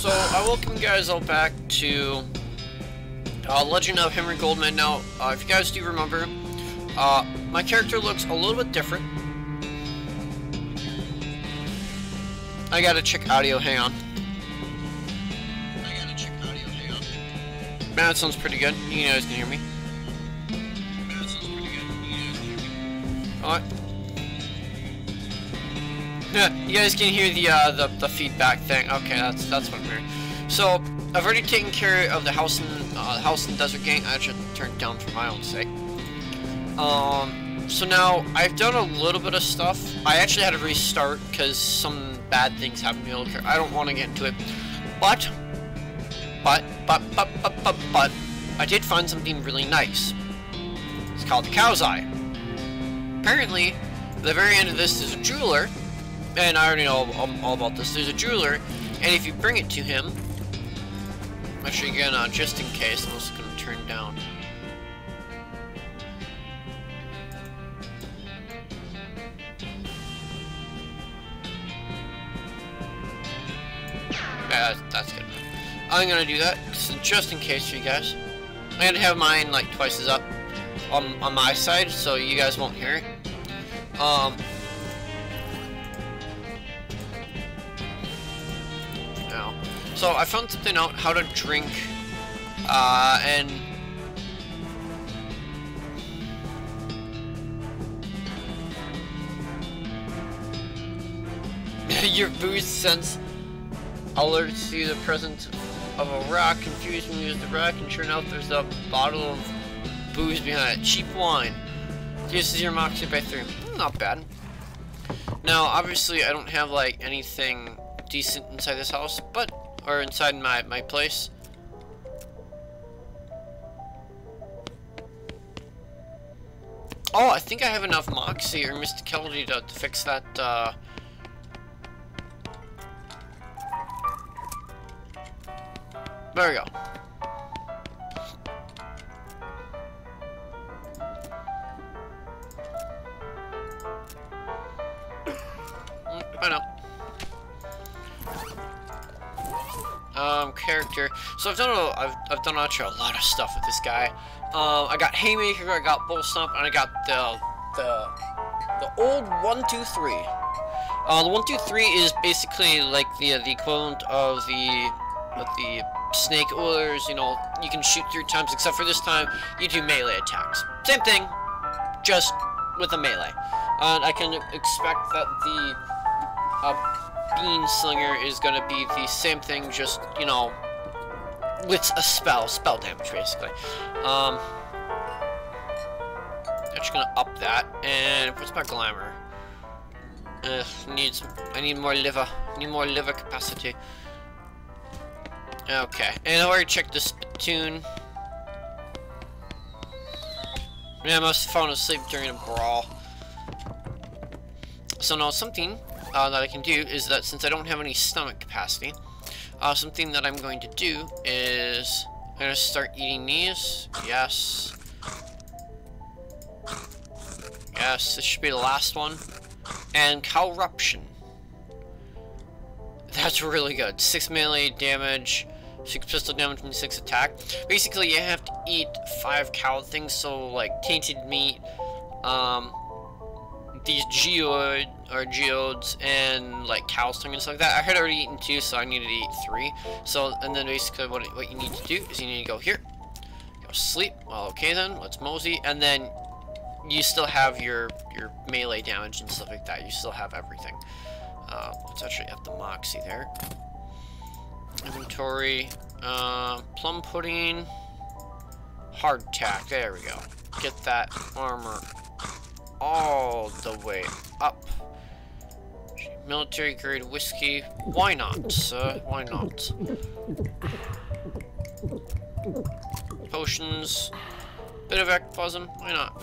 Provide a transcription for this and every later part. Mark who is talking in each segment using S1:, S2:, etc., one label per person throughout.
S1: So, I welcome you guys all back to uh, Legend of Henry Goldman. Now, uh, if you guys do remember, uh, my character looks a little bit different. I gotta check audio, hang on. I gotta check audio, hang on. Man, that sounds pretty good. You guys can hear me. Man, Yeah, you guys can hear the uh, the, the feedback thing. Okay, that's that's what weird. So I've already taken care of the house in uh, house in Desert Gang. I should turn it down for my own sake. Um, so now I've done a little bit of stuff. I actually had to restart because some bad things happened to me. I don't want to get into it, but but but but but but but I did find something really nice. It's called the Cow's Eye. Apparently, at the very end of this is a jeweler and I already know all, all, about this. There's a jeweler, and if you bring it to him, actually again, uh, just in case, I'm also to turn down. Yeah, that's, that's good. I'm gonna do that just in case for you guys. I'm gonna have mine like twice as up on on my side, so you guys won't hear it. Um, So I found something out how to drink, uh, and your booze sense alerts you the presence of a rock. Confuse me with the rock, and sure enough, there's a bottle of booze behind it. Cheap wine. This is your moxie by three. Not bad. Now, obviously, I don't have like anything decent inside this house, but or inside my, my place. Oh, I think I have enough Moxie or Mysticality to, to fix that, uh... There we go. I know. Um, character. So I've done a, I've, I've done actually a lot of stuff with this guy. Um, I got Haymaker, I got Bull Stomp, and I got the the the old one two three. Uh, the one two three is basically like the the equivalent of the of the snake oilers. You know, you can shoot three times, except for this time you do melee attacks. Same thing, just with a melee. And I can expect that the uh, Bean Slinger is gonna be the same thing, just, you know, with a spell, spell damage, basically. Um, I'm just gonna up that, and what's my glamour? Uh, needs, I need more liver, need more liver capacity. Okay, and I already checked the spittoon. Yeah, I must have fallen asleep during a brawl. So now something uh, that I can do is that since I don't have any stomach capacity, uh, something that I'm going to do is I'm going to start eating these. Yes. Yes, this should be the last one. And Corruption. That's really good. 6 melee damage, 6 pistol damage, and 6 attack. Basically, you have to eat 5 cow things, so like tainted meat, um, these geode or geodes and like tongue and stuff like that. I had already eaten two, so I needed to eat three. So and then basically what what you need to do is you need to go here, go sleep. Well, okay then, let's mosey, and then you still have your your melee damage and stuff like that. You still have everything. Uh, let's actually have the moxie there. Inventory, uh, plum pudding, hardtack. There we go. Get that armor all the way up. Military grade whiskey. Why not, sir? Why not? Potions. Bit of ectoplasm. Why not?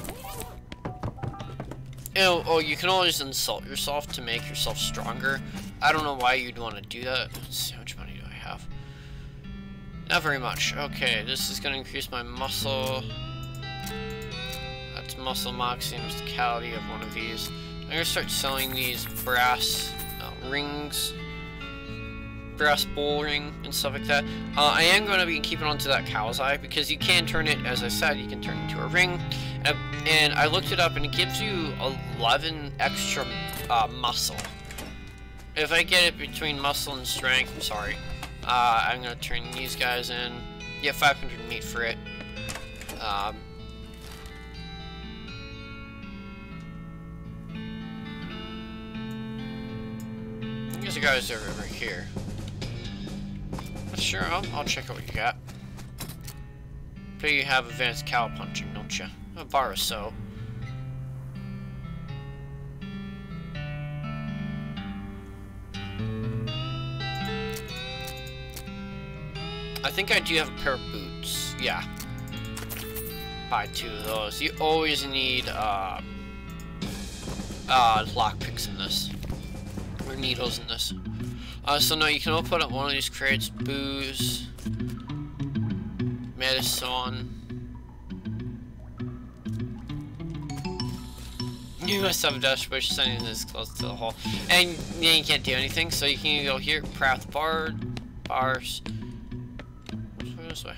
S1: Oh, oh, you can always insult yourself to make yourself stronger. I don't know why you'd want to do that. Let's see, how much money do I have? Not very much. Okay, this is going to increase my muscle That's muscle moxie physicality of one of these. I'm gonna start selling these brass uh, rings. brass bull ring and stuff like that. Uh, I am to be keeping on to that cow's eye because you can turn it, as I said, you can turn it into a ring. And, and I looked it up and it gives you 11 extra uh, muscle. If I get it between muscle and strength, I'm sorry. Uh, I'm to turn these guys in. Get 500 meat for it. Um, These guys are over here. Sure, I'll, I'll check out what you got. But you have advanced cow punching, don't you? A bar or so. I think I do have a pair of boots. Yeah. Buy two of those. You always need, uh, uh, lockpicks in this needles in this. Uh, so now you can open up one of these crates, booze, medicine. You must have a dash bush sending this close to the hole. And then you can't do anything, so you can go here, craft bar, bars. This way.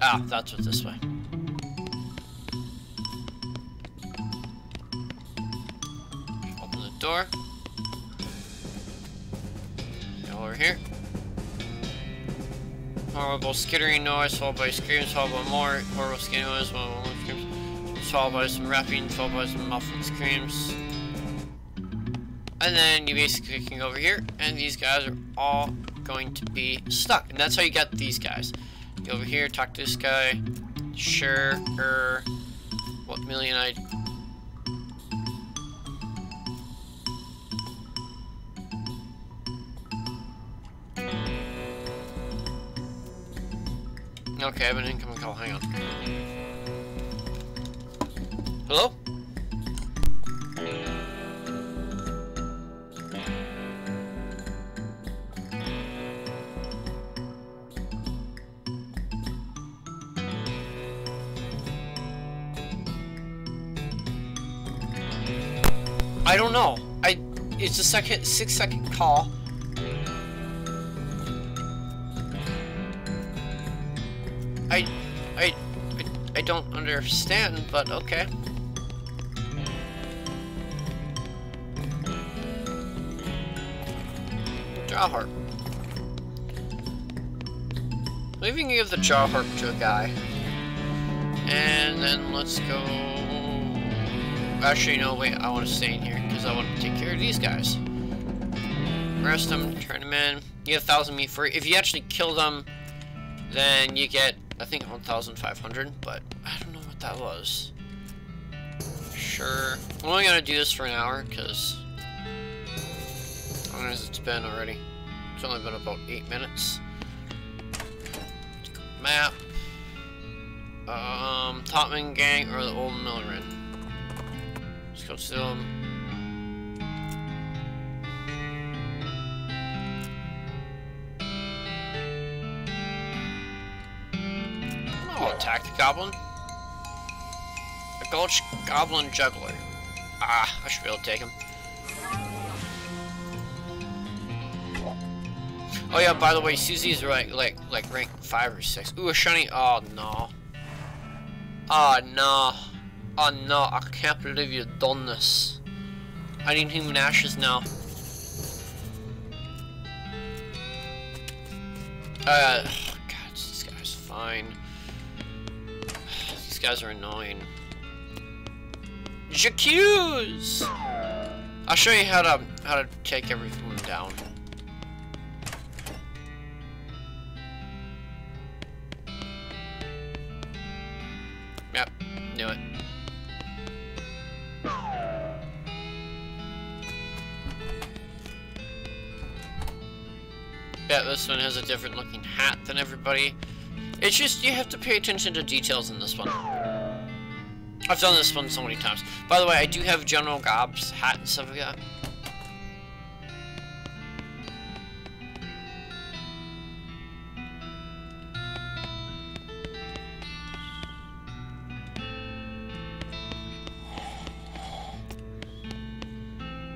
S1: Ah, that's what this way. Door. Go over here. Horrible skittering noise, followed by screams, followed by more horrible skittering noise, followed by screams, followed by some rapping, followed by some muffled screams. And then you basically can go over here, and these guys are all going to be stuck. And that's how you get these guys. Go over here, talk to this guy. Sure, er, what million I Okay, I have an incoming call. Hang on. Hello? I don't know. I it's a second six second call. I, don't understand, but okay. Jaw harp. Leaving you give the jaw harp to a guy. And then let's go... Actually, no, wait, I want to stay in here, because I want to take care of these guys. Rest them, turn them in. You get a thousand meat for. If you actually kill them, then you get I think 1,500, but that was. Sure. I'm only gonna do this for an hour, because... How long has it been already? It's only been about 8 minutes. Map. Um, Topman Gang or the Old Millerman. Let's go to them. attack the goblin? Gulch Goblin Juggler. Ah, I should be able to take him. Oh yeah, by the way, Susie's like like like rank five or six. Ooh, a shiny. Oh no. Oh no. Oh no, I can't believe you've done this. I need human ashes now. Uh, oh God, this guy's fine. These guys are annoying. J'accuse! I'll show you how to how to take everything down. Yep, knew it. Yeah, this one has a different looking hat than everybody. It's just, you have to pay attention to details in this one. I've done this one so many times. By the way, I do have General Gob's hat and stuff like that.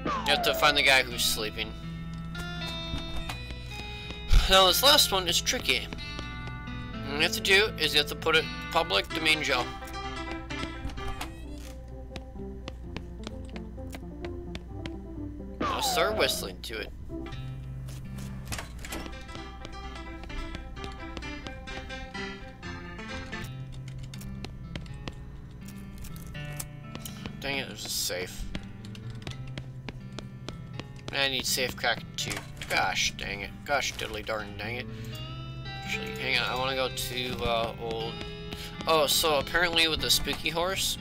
S1: You have to find the guy who's sleeping. Now this last one is tricky. What you have to do is you have to put it public domain jail. Start whistling to it. Dang it, there's a safe. I need safe crack too. Gosh dang it. Gosh diddly darn dang it. Actually, hang on, I want to go to uh, old... Oh, so apparently with the spooky horse...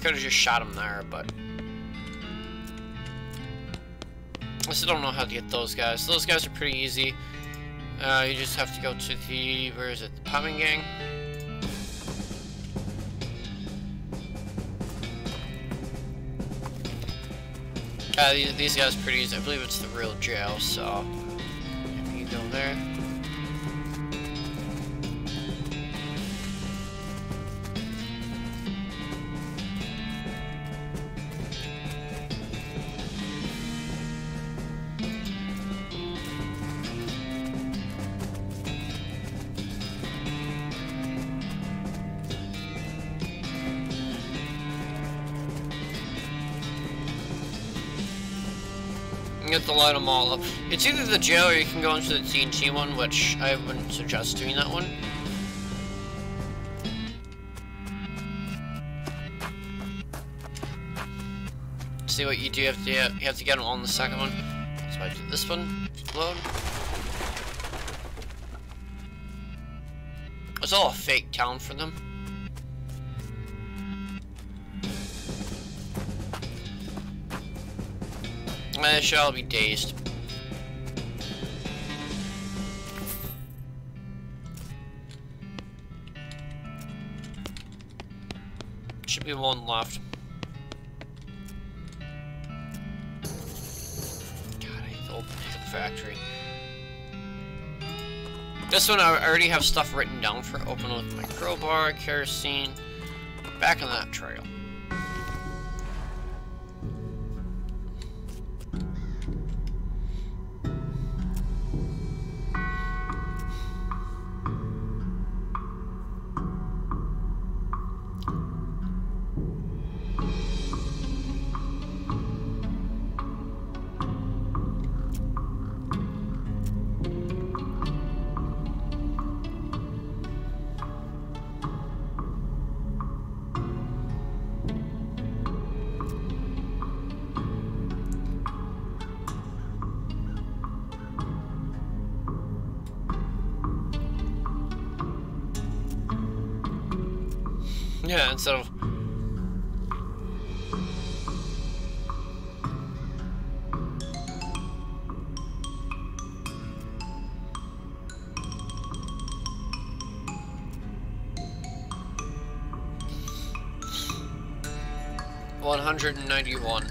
S1: could have just shot him there, but... I still don't know how to get those guys. Those guys are pretty easy. Uh, you just have to go to the... Where is it? The Popping Gang? Uh, these, these guys are pretty easy. I believe it's the real jail, so... You go there. Have to light them all up. It's either the jail or you can go into the TNT one, which I wouldn't suggest doing that one. See what you do, you have to, you have to get them on the second one. So I do this one, load. It's all a fake town for them. I shall be dazed. Should be one left. God, I hate the old factory. This one I already have stuff written down for. Open with my crowbar, kerosene. Back on that trail. 191.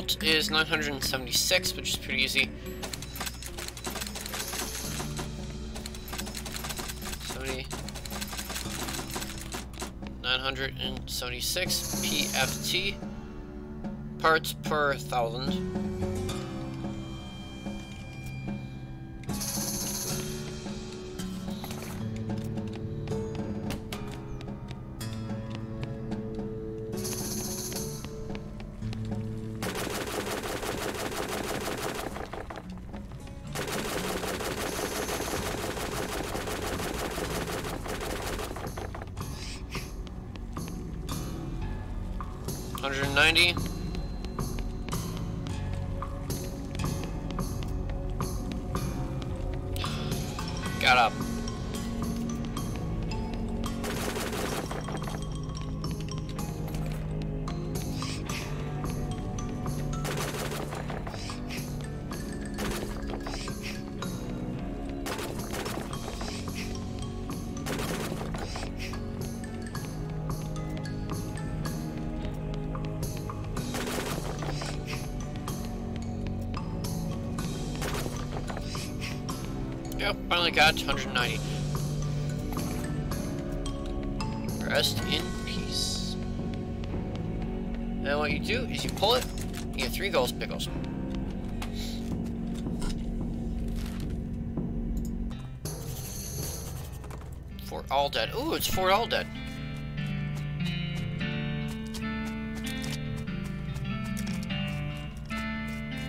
S1: Salt is 976, which is pretty easy. 70. 976 PFT parts per thousand. 190. Got up. Got 190. Rest in peace. And what you do is you pull it, you get three ghost pickles. For all dead. Ooh, it's for all dead.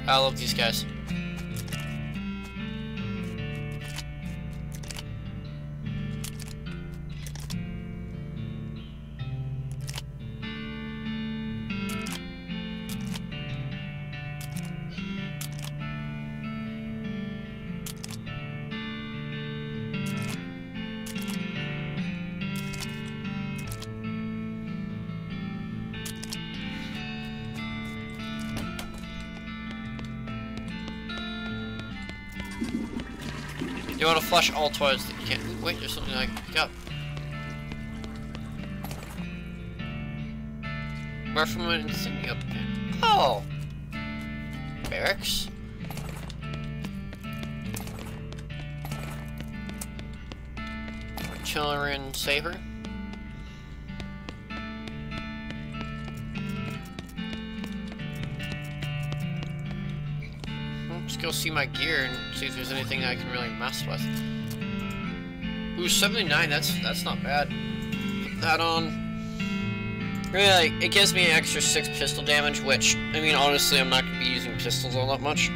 S1: I love these guys. You want to flush all toilets that you can't. Wait, there's something I can pick up. Where from an insignia up? Oh! Barracks? Artillery saber? Go see my gear and see if there's anything I can really mess with. Ooh, 79, that's that's not bad. Put that on. Really, it gives me an extra 6 pistol damage, which, I mean, honestly, I'm not going to be using pistols all that much.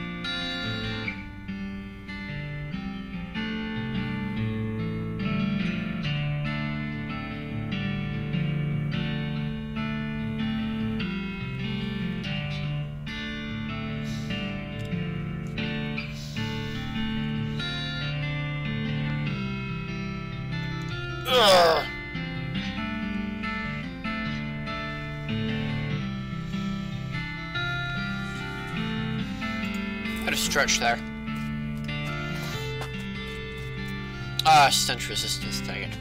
S1: Stretch there. Ah, stench resistance, dang it.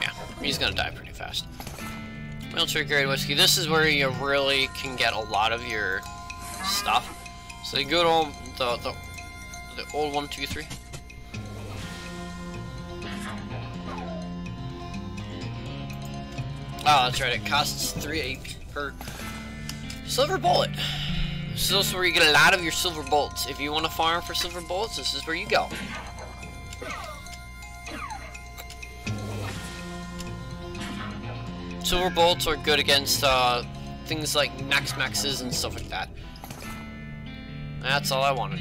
S1: Yeah, he's gonna die pretty fast. Military grade whiskey. This is where you really can get a lot of your stuff. So you go to the, the, the old one, two, three. That's right. It costs three per silver bullet. So this is where you get a lot of your silver bolts. If you want to farm for silver bolts, this is where you go. Silver bolts are good against uh, things like max maxes and stuff like that. That's all I wanted.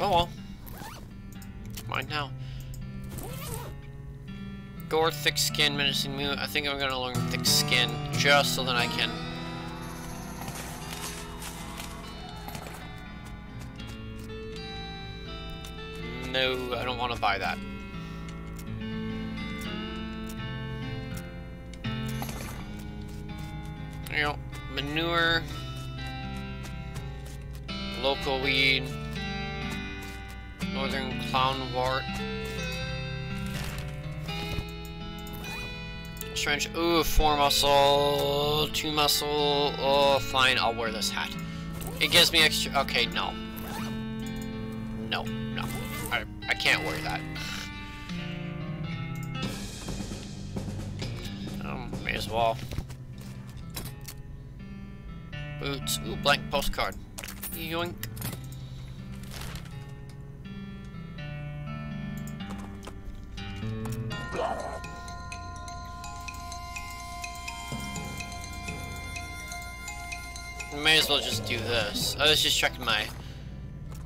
S1: Oh well. Mine now. Gore, thick skin, menacing moon. I think I'm gonna learn thick skin just so that I can No, I don't want to buy that. You know, manure, local weed, northern clownwort, strange. Ooh, four muscle, two muscle. Oh, fine, I'll wear this hat. It gives me extra. Okay, no. No, no. I, I can't wear that. Um, may as well. Boots. Ooh, blank postcard. Yoink. May as well just do this. I was just checking my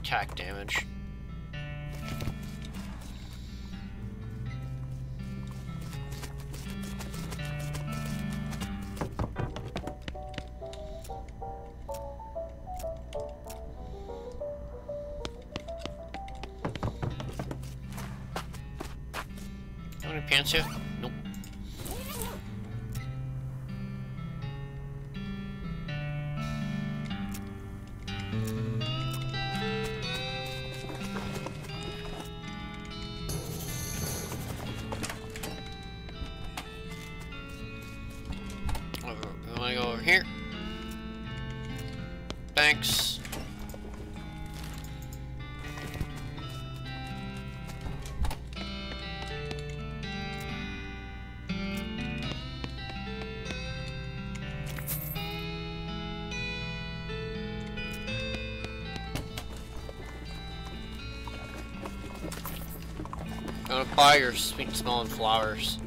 S1: attack damage. Buy your sweet smelling flowers.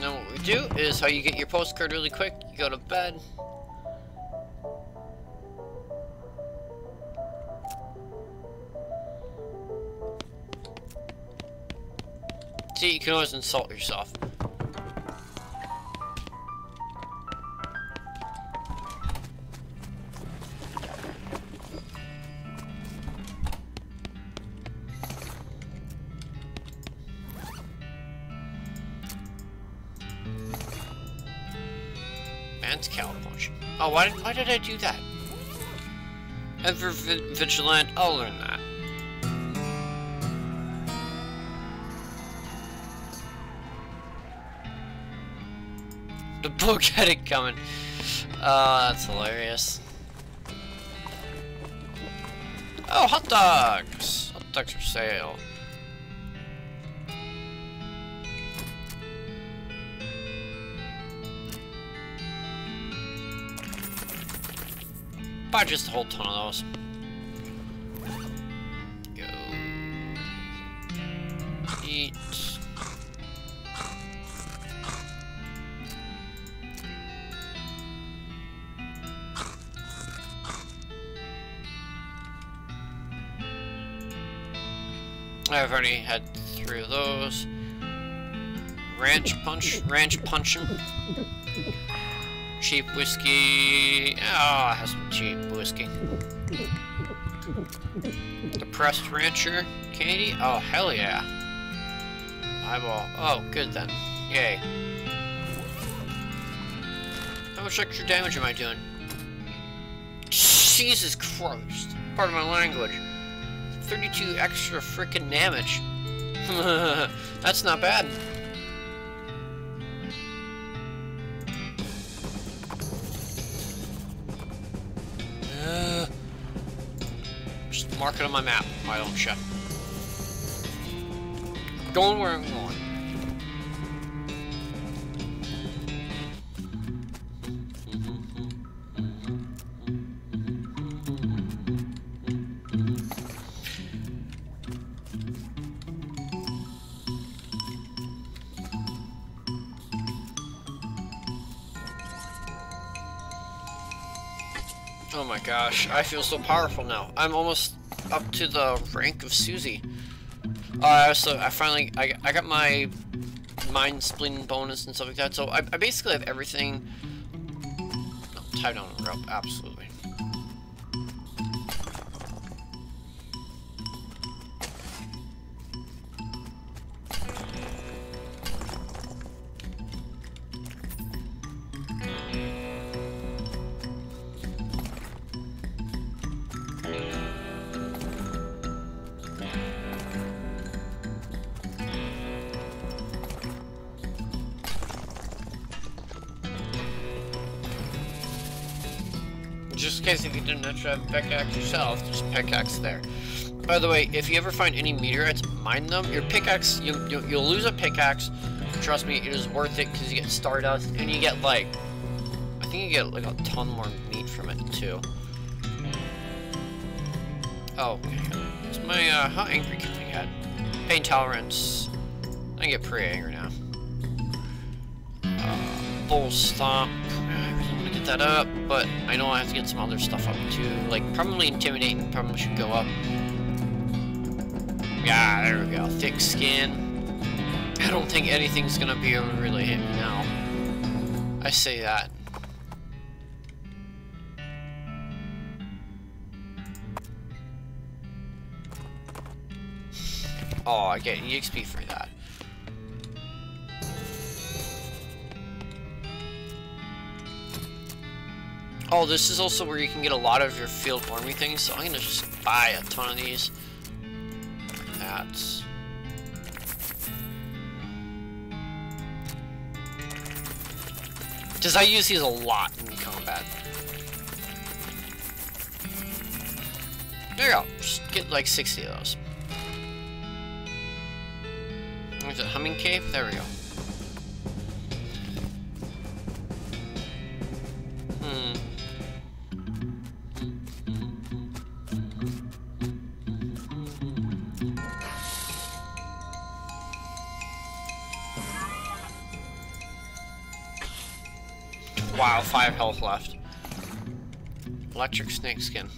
S1: Now what we do is how you get your postcard really quick, you go to bed. See, you can always insult yourself. Why did, why did I do that? Ever vi vigilant, I'll learn that. The book had it coming. Oh, that's hilarious. Oh, hot dogs! Hot dogs for sale. Buy just a whole ton of those. Go. Eat. I've already had three of those. Ranch punch, ranch punching. Cheap whiskey. Oh, I have some cheap whiskey. Depressed rancher candy. Oh, hell yeah. Eyeball. Oh, good then. Yay. How much extra damage am I doing? Jesus Christ. Part of my language. 32 extra freaking damage. That's not bad. My map. I don't shut. Going where I'm going. Oh my gosh, I feel so powerful now. I'm almost up to the rank of Susie. Uh, so I finally, I, I got my mind splitting bonus and stuff like that, so I, I basically have everything. Tied a rope, absolutely. Actually pickaxe yourself, just pickaxe there. By the way, if you ever find any meteorites, mine them. Your pickaxe, you, you, you'll lose a pickaxe. Trust me, it is worth it because you get stardust and you get like, I think you get like a ton more meat from it too. Oh, is my, uh, how angry can I get? Pain tolerance. I get pretty angry now. Uh, bull stomp. Get that up, but I know I have to get some other stuff up too. Like, probably intimidating probably should go up. Yeah, there we go. Thick skin. I don't think anything's gonna be able to really hit me now. I say that. Oh, I get EXP for that. Oh, this is also where you can get a lot of your field army things, so I'm gonna just buy a ton of these. That's... Because I use these a lot in combat. There you go. Just get like 60 of those. Is it Humming Cave? There we go. Wow, five health left. Electric snake skin.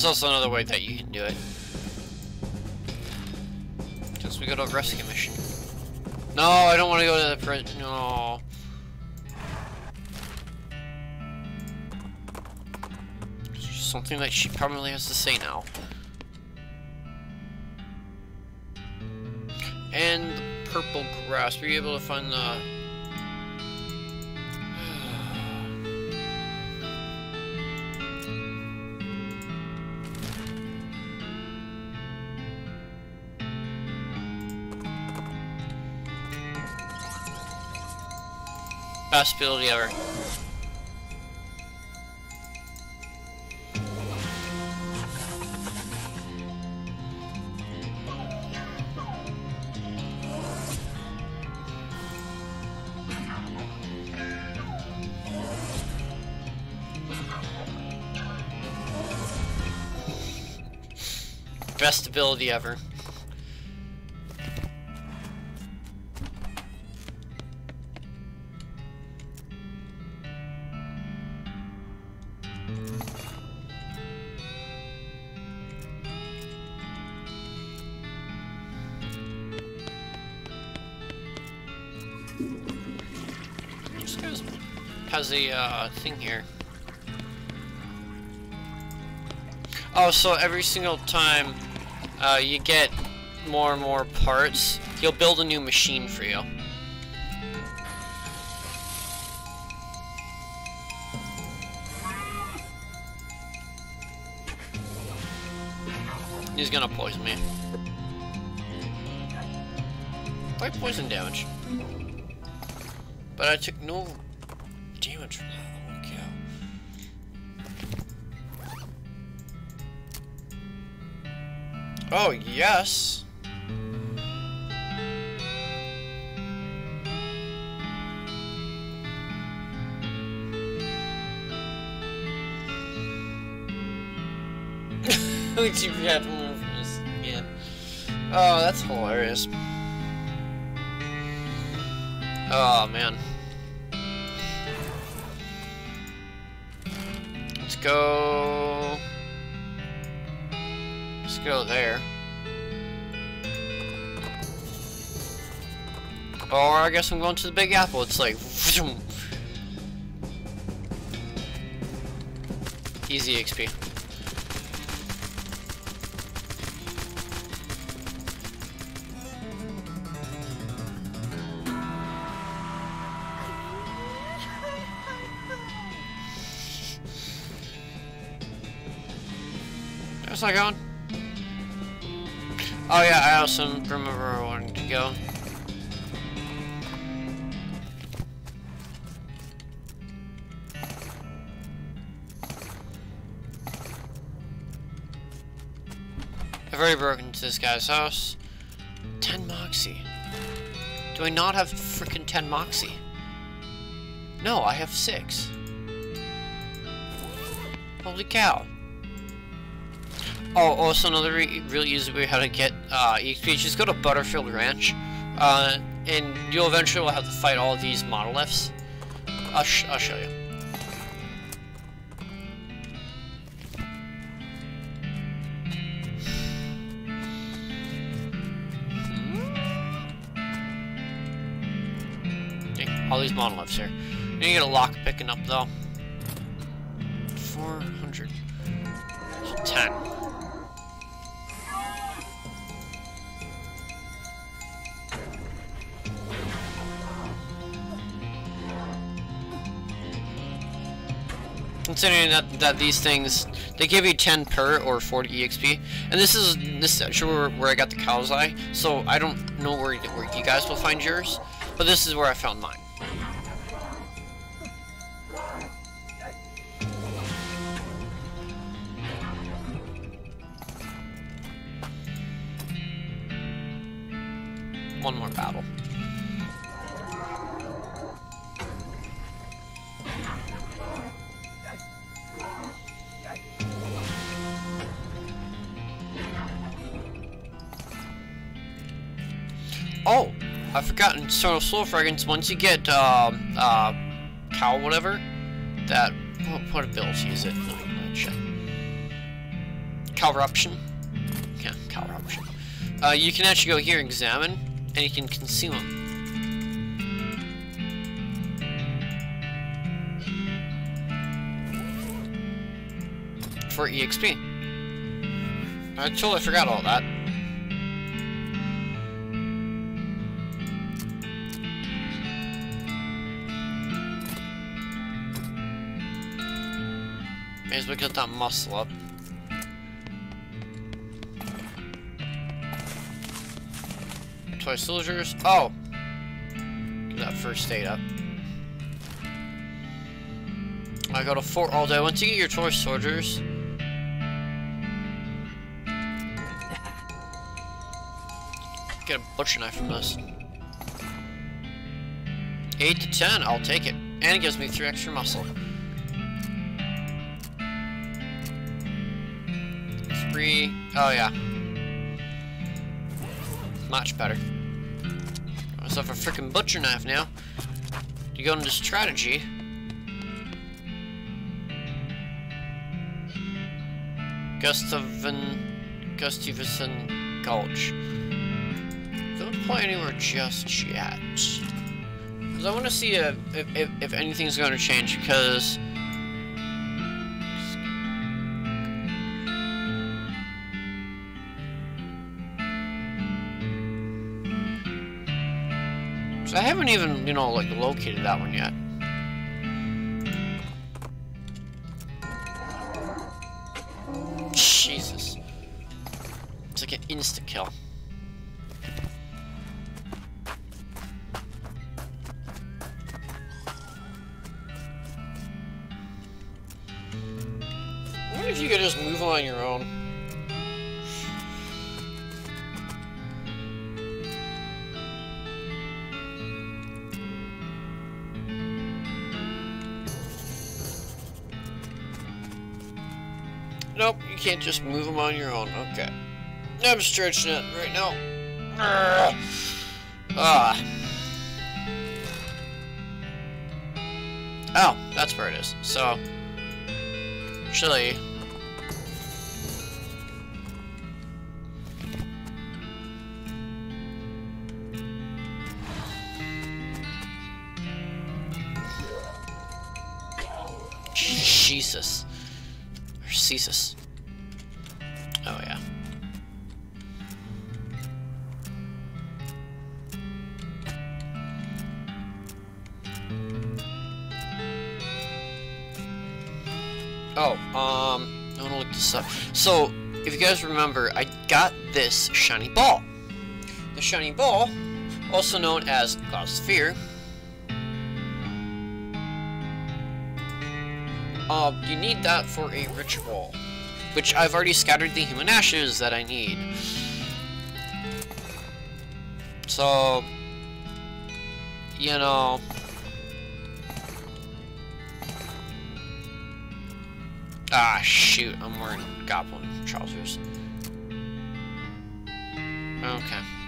S1: There's also another way that you can do it. Because we go to a rescue mission. No, I don't want to go to the print. No. Something that she probably has to say now. And the purple grass. Were you able to find the... Best ability ever. Best ability ever. A uh, thing here. Oh, so every single time uh, you get more and more parts, he'll build a new machine for you. He's gonna poison me. Quite poison damage. But I took no damage from that. Holy cow. Oh, yes. Would you have more from this? again. Oh, that's hilarious. Oh, man. Go... Let's go there. Or I guess I'm going to the Big Apple. It's like... Easy XP. Where's I going? Oh yeah, I also remember where I wanted to go. I've already broken into this guy's house. 10 Moxie. Do I not have freaking 10 Moxie? No, I have 6. Holy cow. Oh, also another re really easy way how to get uh, EXP, just go to Butterfield Ranch. Uh, and you'll eventually will have to fight all these monoliths. I'll, sh I'll show you. Okay, all these monoliths here. You get a lock picking up though. 400. 10. Considering that, that these things, they give you 10 per or 40 EXP, and this is this is where, where I got the cow's eye, so I don't know where, where you guys will find yours, but this is where I found mine. One more battle. Forgotten. So soul fragments. Once you get um, uh, cow, whatever, that what, what ability is it? No, check. Cow eruption. Yeah, cow eruption. Uh, you can actually go here and examine, and you can consume them. For EXP. I totally forgot all that. Muscle up. Toy soldiers. Oh! Get that first aid up. I go to fort all day. Once you get your toy soldiers. Get a butcher knife from this. 8 to 10, I'll take it. And it gives me 3 extra muscle. Three. Oh, yeah. Much better. Got myself a freaking butcher knife now. You go into strategy. Gustavin Gustavson Gulch. Don't point anywhere just yet. Because I want to see if, if, if anything's going to change, because... So I haven't even, you know, like, located that one yet. Jesus. It's like an insta-kill. Wonder if you could just move on your own. Can't just move them on your own. Okay. I'm stretching it right now. Ah. Oh, that's where it is. So, actually, Jesus. Or Jesus. So, if you guys remember, I got this shiny ball. The shiny ball, also known as Cloud Sphere, Uh, you need that for a ritual, which I've already scattered the human ashes that I need. So, you know, ah shoot, I'm wearing goblin trousers. Okay.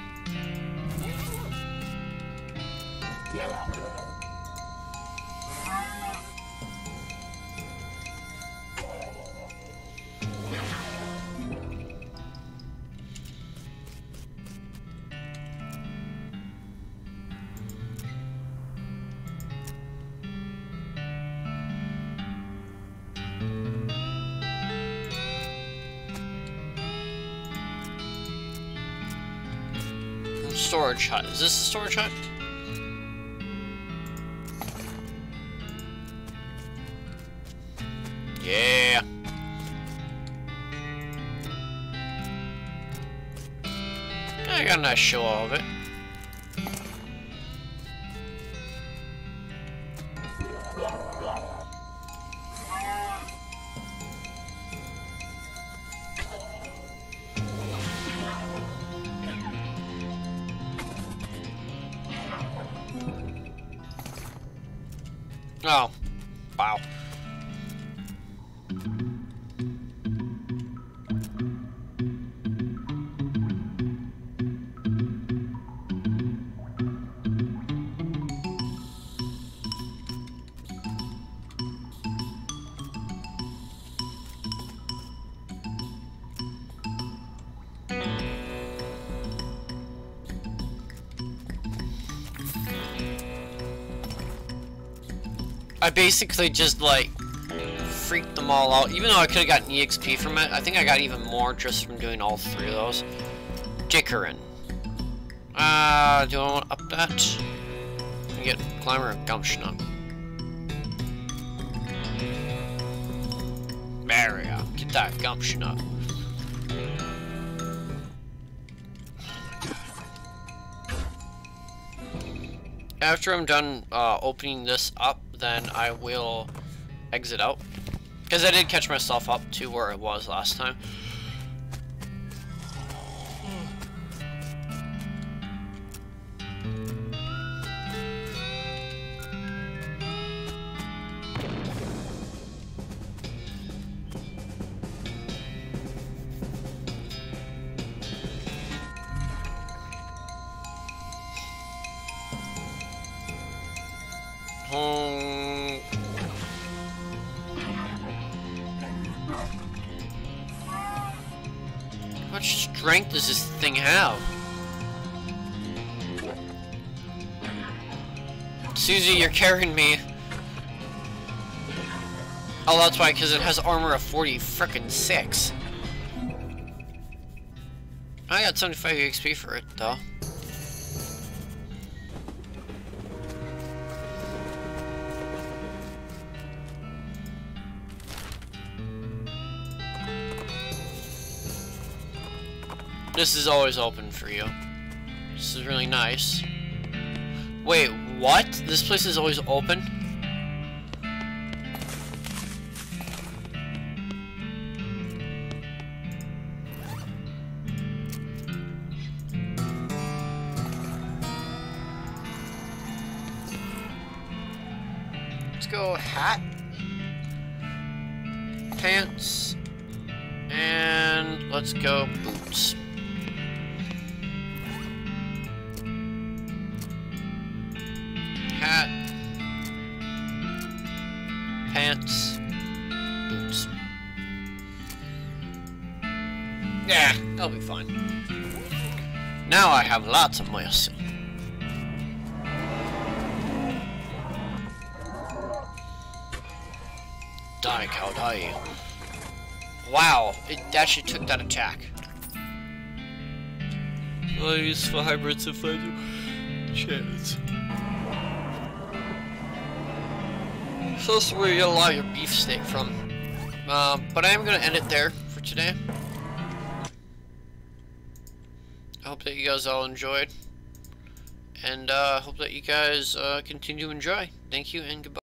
S1: Storage hut. Is this the storage hut? Yeah. I got a nice show of it. Oh. Basically just like freaked them all out. Even though I could have gotten EXP from it, I think I got even more just from doing all three of those. Dickerin. Uh, do I want to up that? get Climber and Gumption up. There we go. Get that Gumption up. After I'm done uh, opening this up, then I will exit out. Because I did catch myself up to where it was last time. Carrying me. Oh, that's why, because it has armor of 40 frickin' 6. I got 75 XP for it, though. This is always open for you. This is really nice. Wait, what? This place is always open? Let's go hat, pants, and let's go Now I have lots of mercy. Die, cow, die. Wow, it actually took that attack. I use for hybrids if I do chance. So this is where you get a lot of your beefsteak from. Uh, but I am going to end it there for today. I hope that you guys all enjoyed. And uh, hope that you guys uh, continue to enjoy. Thank you and goodbye.